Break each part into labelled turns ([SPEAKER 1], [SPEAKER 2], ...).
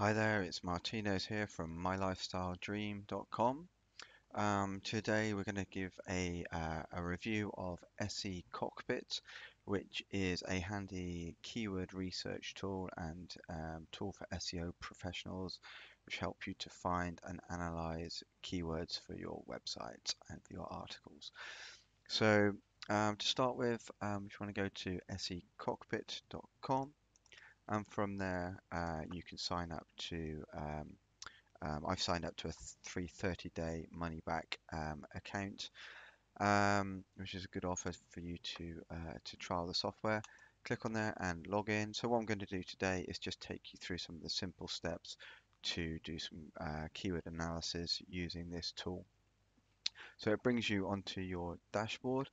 [SPEAKER 1] Hi there, it's Martinez here from mylifestyledream.com. Um, today we're going to give a, uh, a review of SE Cockpit, which is a handy keyword research tool and um, tool for SEO professionals, which help you to find and analyze keywords for your website and for your articles. So um, to start with, um, if you want to go to secockpit.com, and from there uh, you can sign up to um, um, I've signed up to a free 30 day money back um, account um, which is a good offer for you to uh, to trial the software. Click on there and log in. So what I'm going to do today is just take you through some of the simple steps to do some uh, keyword analysis using this tool. So it brings you onto your dashboard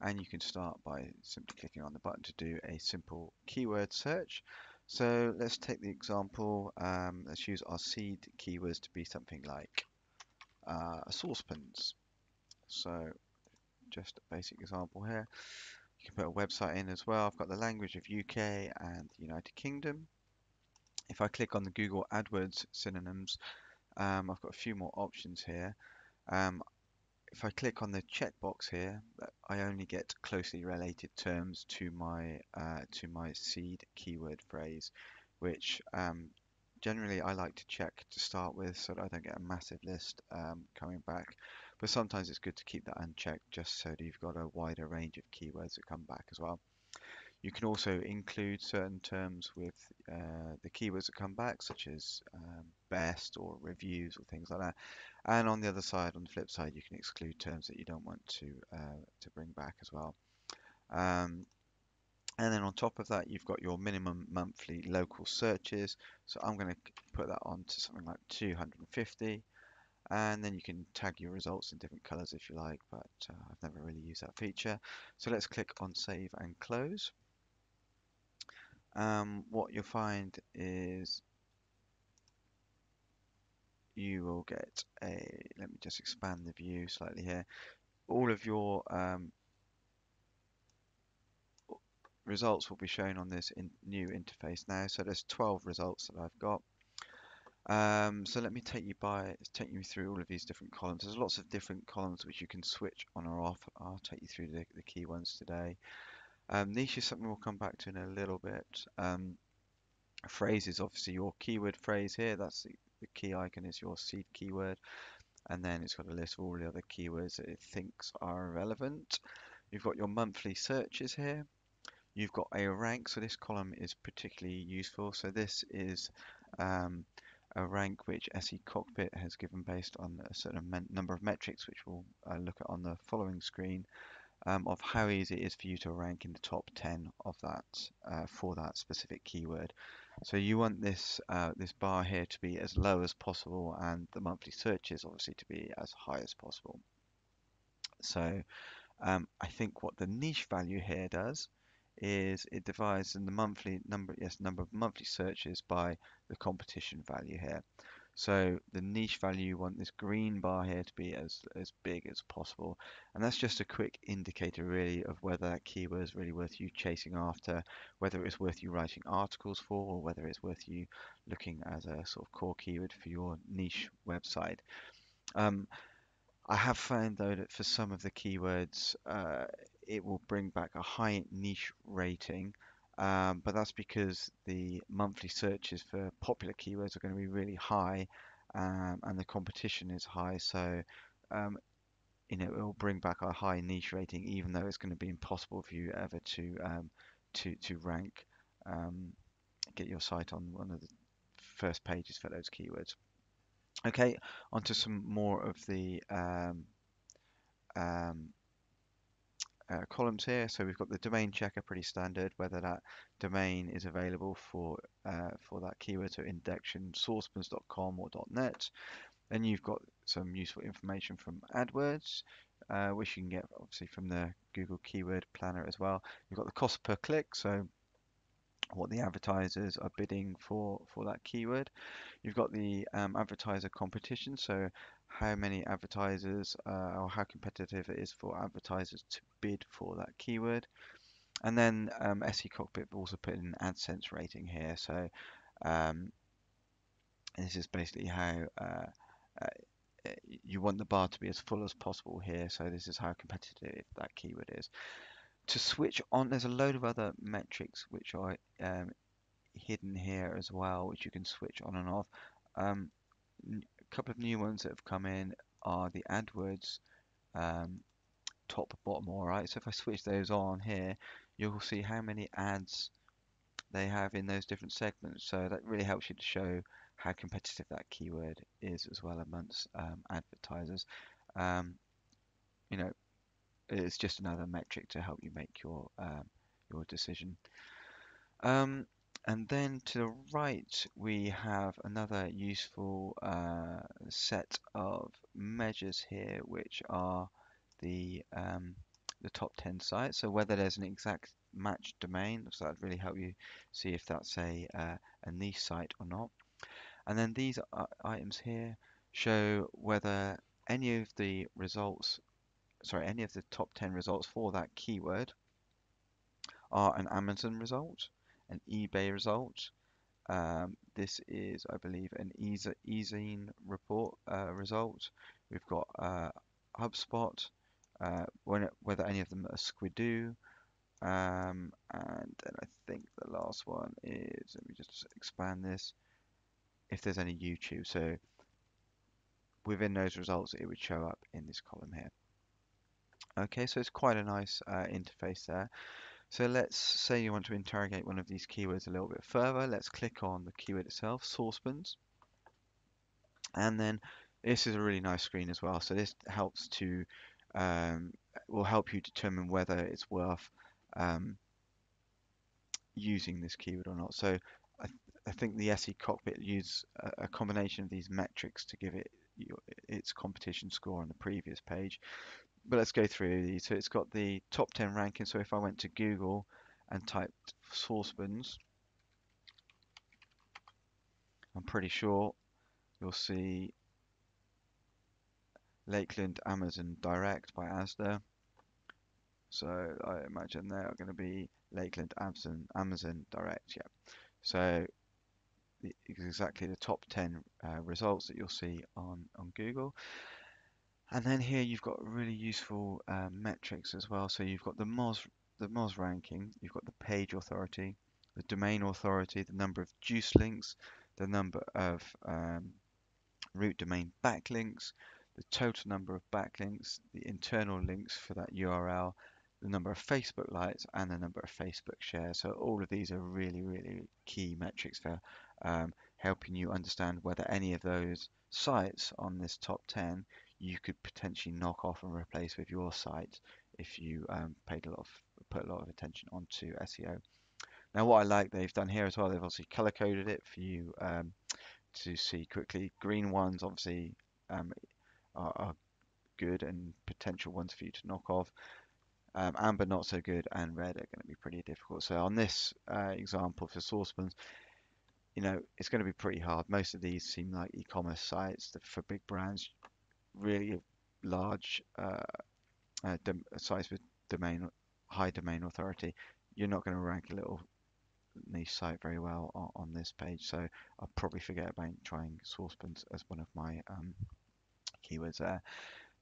[SPEAKER 1] and you can start by simply clicking on the button to do a simple keyword search so let's take the example, um, let's use our seed keywords to be something like uh, saucepans. So just a basic example here. You can put a website in as well. I've got the language of UK and the United Kingdom. If I click on the Google AdWords synonyms, um, I've got a few more options here. Um, if I click on the checkbox here, I only get closely related terms to my uh, to my seed keyword phrase, which um, generally I like to check to start with so that I don't get a massive list um, coming back. But sometimes it's good to keep that unchecked just so that you've got a wider range of keywords that come back as well. You can also include certain terms with uh, the keywords that come back, such as um, best or reviews or things like that. And on the other side, on the flip side, you can exclude terms that you don't want to uh, to bring back as well. Um, and then on top of that, you've got your minimum monthly local searches. So I'm going to put that on to something like 250. And then you can tag your results in different colors if you like, but uh, I've never really used that feature. So let's click on save and close um, what you'll find is you will get a, let me just expand the view slightly here, all of your um, results will be shown on this in new interface now. So there's 12 results that I've got. Um, so let me take you by take you through all of these different columns. There's lots of different columns which you can switch on or off. I'll take you through the, the key ones today. Um, niche is something we'll come back to in a little bit. Um, phrase is obviously your keyword phrase here. That's the, the key icon is your seed keyword. And then it's got a list of all the other keywords that it thinks are relevant. You've got your monthly searches here. You've got a rank, so this column is particularly useful. So this is um, a rank which SE Cockpit has given based on a certain number of metrics, which we'll uh, look at on the following screen um, of how easy it is for you to rank in the top 10 of that uh, for that specific keyword. So you want this uh, this bar here to be as low as possible and the monthly searches obviously to be as high as possible. So um, I think what the niche value here does is it divides in the monthly number yes number of monthly searches by the competition value here. So the niche value, you want this green bar here to be as, as big as possible. And that's just a quick indicator really of whether that keyword is really worth you chasing after, whether it's worth you writing articles for, or whether it's worth you looking as a sort of core keyword for your niche website. Um, I have found though that for some of the keywords, uh, it will bring back a high niche rating um, but that's because the monthly searches for popular keywords are going to be really high um, and the competition is high. So, um, you know, it will bring back a high niche rating, even though it's going to be impossible for you ever to um, to to rank, um, get your site on one of the first pages for those keywords. Okay, onto some more of the um, um, uh, columns here. So we've got the domain checker, pretty standard, whether that domain is available for uh, for that keyword, so indexion or .net. Then you've got some useful information from AdWords, uh, which you can get obviously from the Google Keyword Planner as well. You've got the cost per click, so what the advertisers are bidding for for that keyword. You've got the um, advertiser competition, so how many advertisers uh, or how competitive it is for advertisers to bid for that keyword. And then um, SE Cockpit also put in AdSense rating here. So um, this is basically how uh, uh, you want the bar to be as full as possible here. So this is how competitive that keyword is. To switch on, there's a load of other metrics which are um, hidden here as well, which you can switch on and off. Um, couple of new ones that have come in are the AdWords um, top, bottom, all right. So if I switch those on here, you'll see how many ads they have in those different segments. So that really helps you to show how competitive that keyword is as well amongst um, advertisers. Um, you know, it's just another metric to help you make your um, your decision. And then to the right, we have another useful uh, set of measures here, which are the um, the top 10 sites. So whether there's an exact match domain, so that'd really help you see if that's a, uh, a niche site or not. And then these items here show whether any of the results, sorry, any of the top 10 results for that keyword are an Amazon result, an eBay result. Um, this is, I believe, an Ezine report uh, result. We've got uh, HubSpot, uh, when, whether any of them are Squidoo, um, and then I think the last one is, let me just expand this, if there's any YouTube. So within those results, it would show up in this column here. Okay, so it's quite a nice uh, interface there. So let's say you want to interrogate one of these keywords a little bit further. Let's click on the keyword itself, saucepans. And then this is a really nice screen as well. So this helps to, um, will help you determine whether it's worth um, using this keyword or not. So I, th I think the SE cockpit uses a, a, combination of these metrics to give it its competition score on the previous page but let's go through these. So it's got the top 10 ranking. So if I went to Google and typed saucepans, I'm pretty sure you'll see Lakeland Amazon Direct by Asda. So I imagine they are going to be Lakeland Amazon Amazon Direct. Yeah. So the, exactly the top 10 uh, results that you'll see on on Google. And then here you've got really useful uh, metrics as well. So you've got the Moz, the Moz ranking, you've got the page authority, the domain authority, the number of juice links, the number of um, root domain backlinks, the total number of backlinks, the internal links for that URL, the number of Facebook likes, and the number of Facebook shares. So all of these are really, really key metrics for um, helping you understand whether any of those sites on this top 10 you could potentially knock off and replace with your site if you um, paid a lot of put a lot of attention onto SEO. Now, what I like they've done here as well, they've obviously color coded it for you um, to see quickly. Green ones obviously um, are, are, good and potential ones for you to knock off. Um, amber not so good and red are going to be pretty difficult. So on this uh, example for saucepans, you know, it's going to be pretty hard. Most of these seem like e-commerce sites for big brands really large uh, uh, with domain high domain authority, you're not going to rank a little niche site very well on, on, this page. So I'll probably forget about trying saucepans as one of my um, keywords there.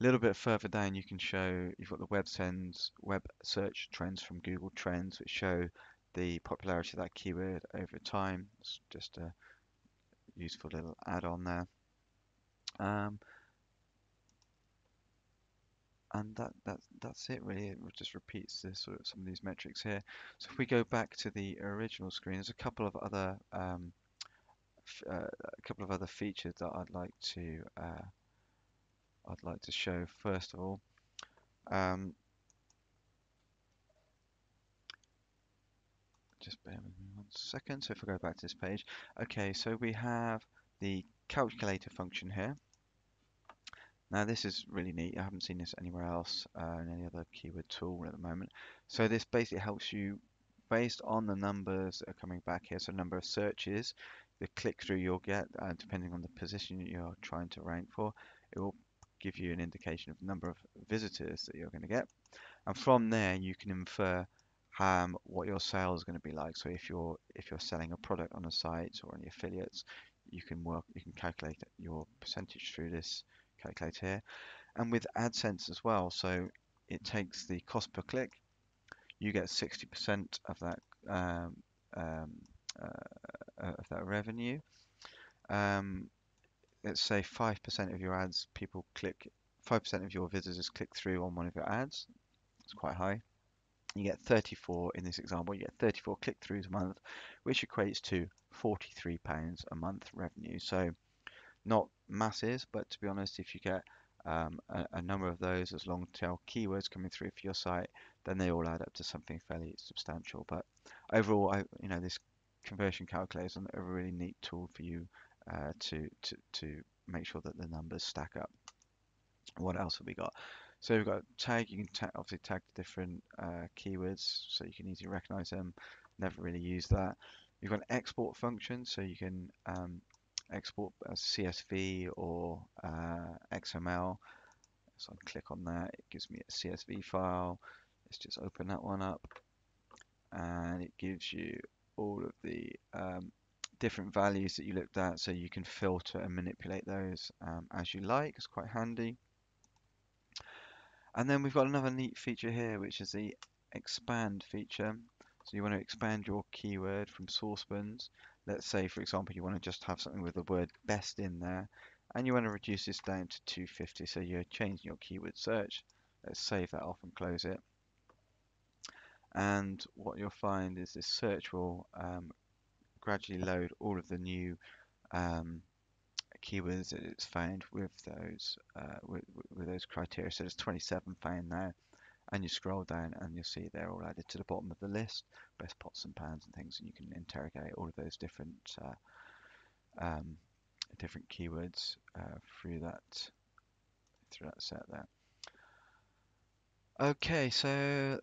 [SPEAKER 1] A little bit further down, you can show you've got the web sends web search trends from Google Trends, which show the popularity of that keyword over time. It's just a useful little add-on there. Um, and that, that that's it really. It just repeats this sort of some of these metrics here. So if we go back to the original screen there's a couple of other um, uh, a couple of other features that I'd like to uh, I'd like to show. First of all um, just bear with me one second. So if I go back to this page okay so we have the calculator function here now this is really neat. I haven't seen this anywhere else uh, in any other keyword tool at the moment. So this basically helps you based on the numbers that are coming back here, so number of searches, the click through you'll get, uh, depending on the position you're trying to rank for, it will give you an indication of the number of visitors that you're going to get. And from there you can infer um, what your sales is going to be like. So if you're if you're selling a product on a site or any affiliates, you can work, you can calculate your percentage through this calculator here. And with AdSense as well, so it takes the cost per click. You get 60% of that um, um, uh, of that revenue. Um, let's say 5% of your ads, people click, 5% of your visitors click through on one of your ads. It's quite high. You get 34 in this example. You get 34 click-throughs a month, which equates to 43 pounds a month revenue. So not masses, but to be honest, if you get um, a, a, number of those as long tail keywords coming through for your site, then they all add up to something fairly substantial. But overall, I, you know, this conversion calculator is a really neat tool for you uh, to, to, to make sure that the numbers stack up. What else have we got? So we've got tag, you can ta obviously tag the different uh, keywords so you can easily recognize them. Never really use that. You've got an export function, so you can um, export as CSV or uh, XML. So I click on that, it gives me a CSV file. Let's just open that one up. And it gives you all of the um, different values that you looked at so you can filter and manipulate those um, as you like. It's quite handy. And then we've got another neat feature here, which is the expand feature. So you want to expand your keyword from saucepans. Let's say, for example, you want to just have something with the word best in there, and you want to reduce this down to 250. So you're changing your keyword search. Let's save that off and close it. And what you'll find is this search will um, gradually load all of the new um, keywords that it's found with those uh, with, with those criteria. So there's 27 found now, and you scroll down and you'll see they're all added to the bottom of the list, best pots and pans and things, and you can interrogate all of those different uh, um, different keywords uh, through that through that set there. Okay, so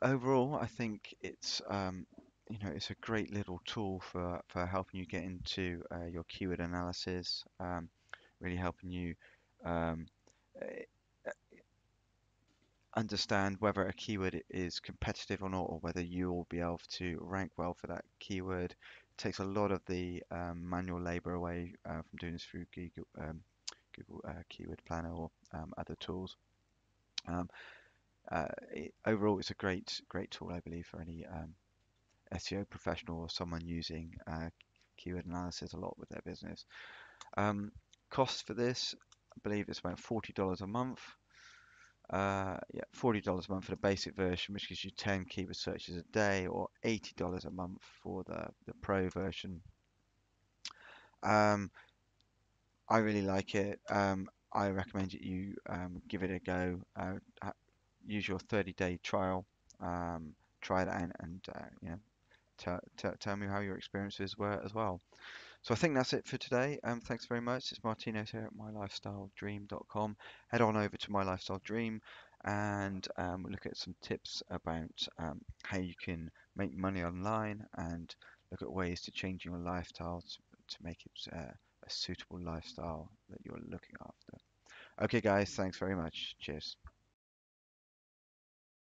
[SPEAKER 1] overall, I think it's um, you know, it's a great little tool for, for helping you get into uh, your keyword analysis, um, really helping you um, understand whether a keyword is competitive or not, or whether you will be able to rank well for that keyword. It takes a lot of the um, manual labor away uh, from doing this through Google, um, Google uh, Keyword Planner or um, other tools. Um, uh, it, overall, it's a great, great tool, I believe, for any um, SEO professional or someone using uh, keyword analysis a lot with their business. Um, cost for this, I believe it's about $40 a month. Uh, yeah, $40 a month for the basic version, which gives you 10 keyword searches a day, or $80 a month for the, the pro version. Um, I really like it. Um, I recommend that you um, give it a go. Uh, use your 30 day trial. Um, try it out and uh, you know tell me how your experiences were as well. So I think that's it for today. Um, thanks very much. It's Martino here at mylifestyledream.com. Head on over to My Lifestyle Dream and um, look at some tips about um, how you can make money online and look at ways to change your lifestyle to, to make it uh, a suitable lifestyle that you're looking after. Okay, guys, thanks very much. Cheers.